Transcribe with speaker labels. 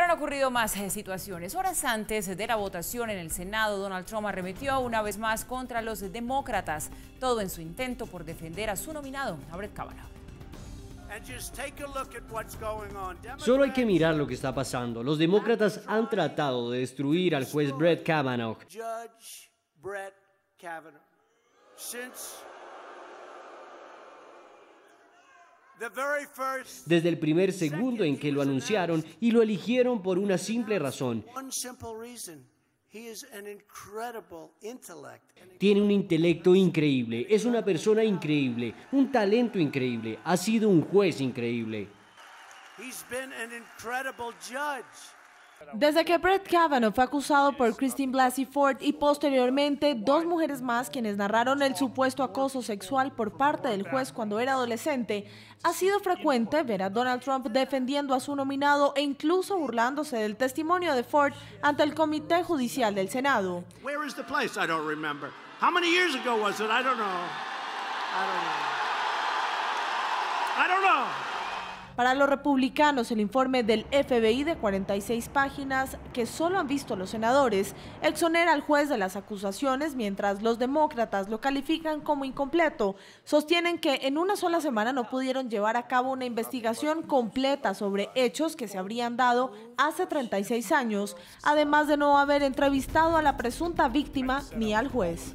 Speaker 1: Pero han ocurrido más eh, situaciones. Horas antes de la votación en el Senado, Donald Trump arremetió una vez más contra los demócratas, todo en su intento por defender a su nominado, a Brett Kavanaugh.
Speaker 2: Solo hay que mirar lo que está pasando. Los demócratas han tratado de destruir al juez Brett Kavanaugh. Desde el primer segundo en que lo anunciaron y lo eligieron por una simple razón. Tiene un intelecto increíble, es una persona increíble, un talento increíble, ha sido un juez increíble.
Speaker 3: Desde que Brett Kavanaugh fue acusado por Christine Blasey Ford y posteriormente dos mujeres más quienes narraron el supuesto acoso sexual por parte del juez cuando era adolescente, ha sido frecuente ver a Donald Trump defendiendo a su nominado e incluso burlándose del testimonio de Ford ante el Comité Judicial del Senado. Para los republicanos, el informe del FBI de 46 páginas que solo han visto los senadores exonera al juez de las acusaciones, mientras los demócratas lo califican como incompleto. Sostienen que en una sola semana no pudieron llevar a cabo una investigación completa sobre hechos que se habrían dado hace 36 años, además de no haber entrevistado a la presunta víctima ni al juez.